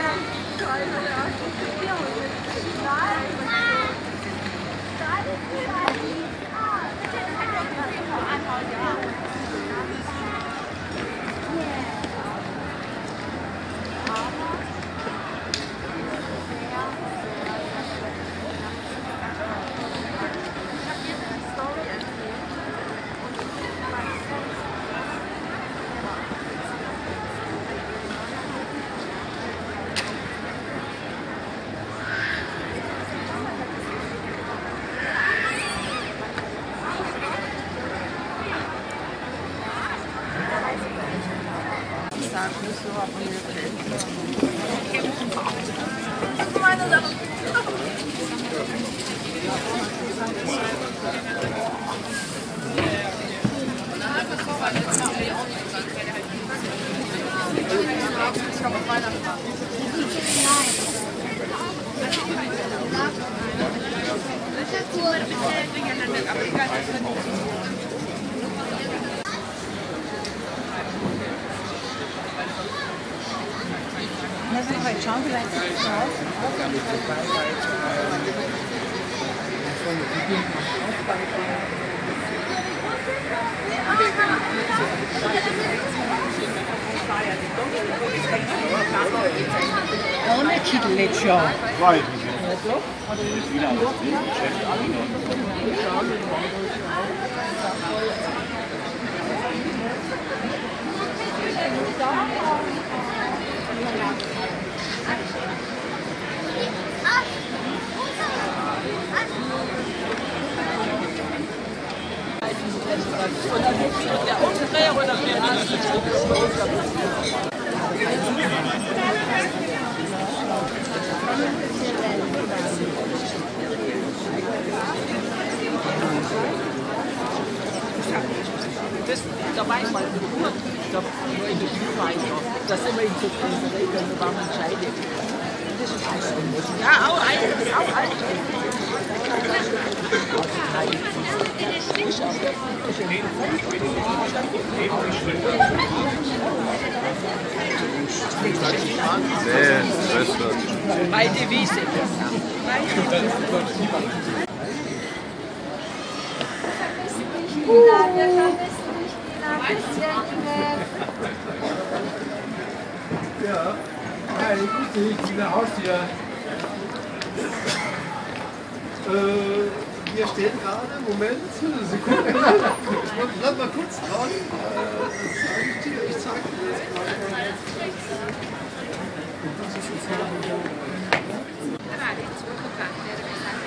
Thank you. Gracias. Ohne Das, da weiß man, nur, da, nur in der Schulmeister, da sind wir in Regeln, da waren wir alles. Ja, auch eigentlich, auch eigentlich. Dich, Mila. Bisschen Ja. Hi, grüß dich, Tina Haus hier. Äh, wir stehen gerade, Moment, Sekunde. Bleib mal kurz dran. Äh, das zeige ich dir. Ich zeige dir jetzt mal. Das